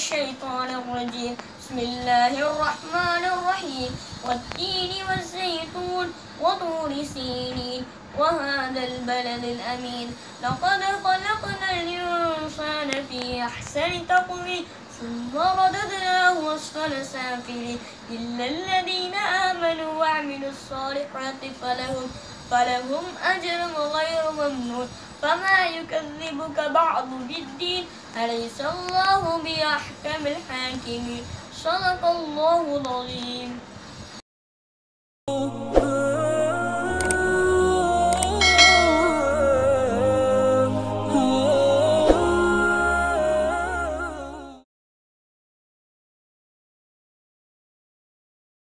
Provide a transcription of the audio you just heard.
الشيطان الرجيم. بسم الله الرحمن الرحيم. والتين والزيتون وطور سينين. وهذا البلد الأمين. لقد خلقنا الإنسان في أحسن تقويم. ثم رددناه أسفل سافلين. إلا الذين آمنوا وعملوا الصالحات فلهم فلهم أجر غير ممنون. فما يكذبك بعض بالدين. أليس الله بأحكم الحاكمين صدق الله العظيم.